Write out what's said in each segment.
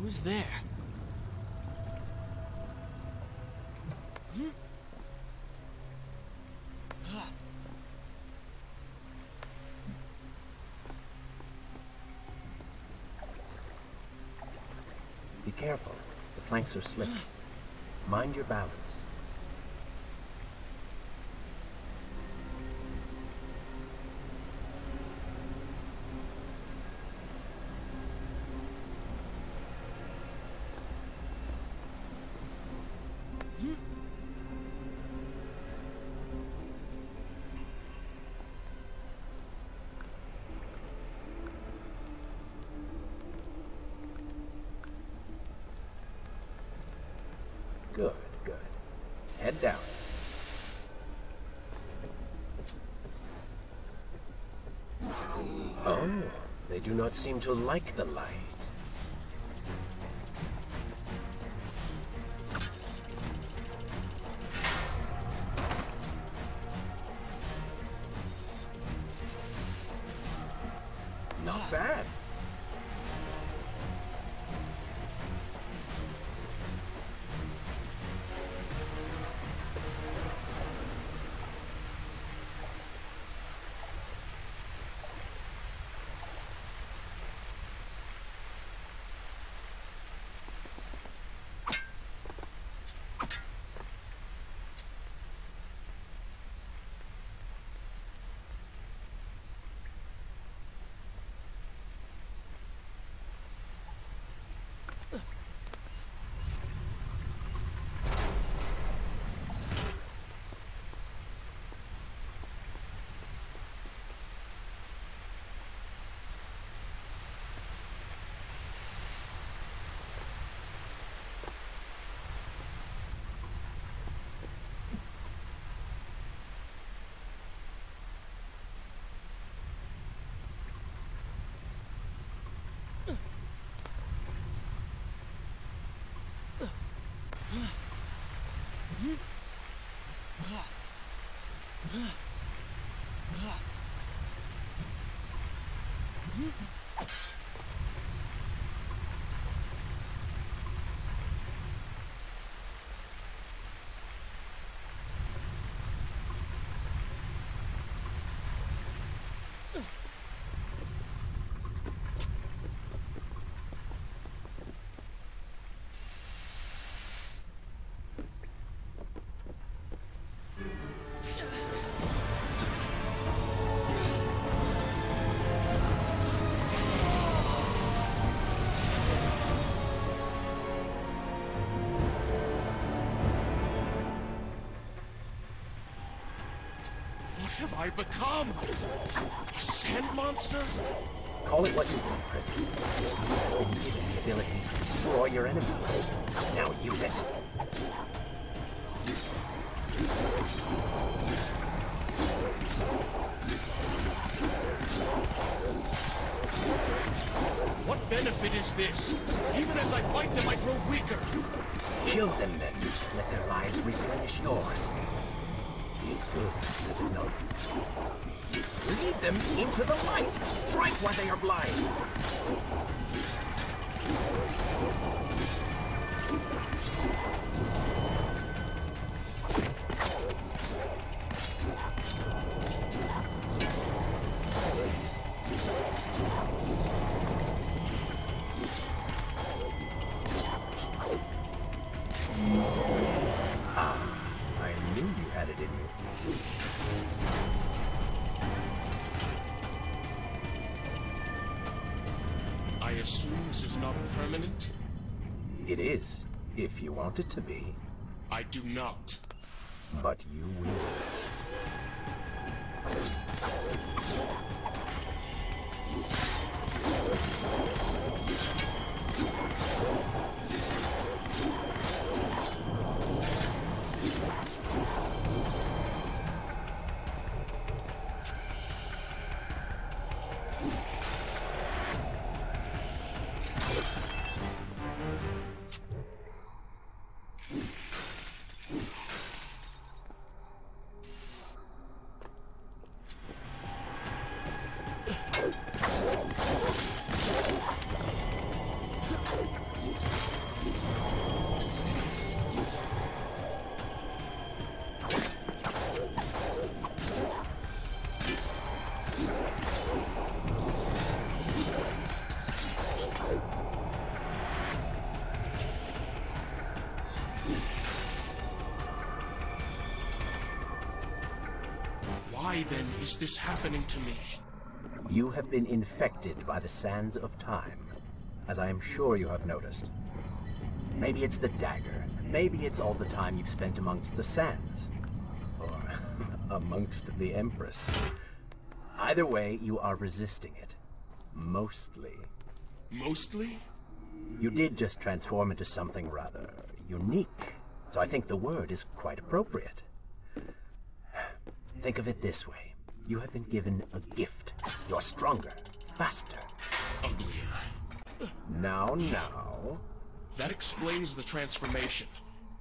Who's there? Be careful. The planks are slick. Mind your balance. Oh, they do not seem to like the light. Not bad. What I become? A sand monster? Call it what you want, Prince. Been given the ability to destroy your enemies. Now use it. What benefit is this? Even as I fight them, I grow weaker. Kill them then. Let their lives replenish yours. Is good, is it not? Them into the light. Strike while they are blind. not permanent? It is, if you want it to be. I do not. But you will. Is this happening to me? You have been infected by the sands of time, as I am sure you have noticed. Maybe it's the dagger. Maybe it's all the time you've spent amongst the sands. Or amongst the Empress. Either way, you are resisting it. Mostly. Mostly? You did just transform into something rather unique, so I think the word is quite appropriate. Think of it this way. You have been given a gift. You're stronger, faster. Oh, Uglier. Now, now. That explains the transformation.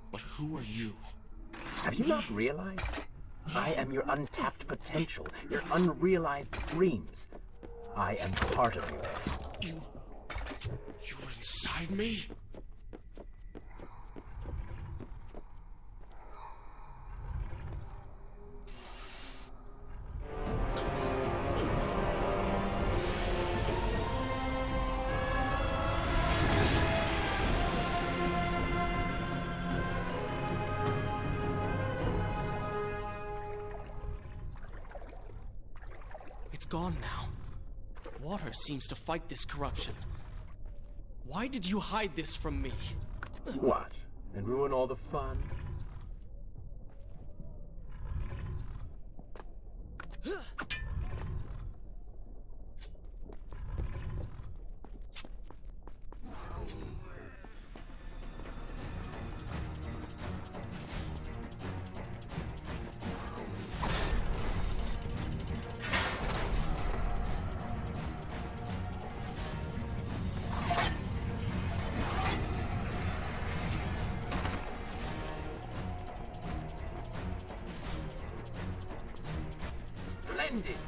But who are you? Have you not realized? I am your untapped potential, your unrealized dreams. I am part of you. You... You're inside me? Gone now. Water seems to fight this corruption. Why did you hide this from me? What? And ruin all the fun? Splendid!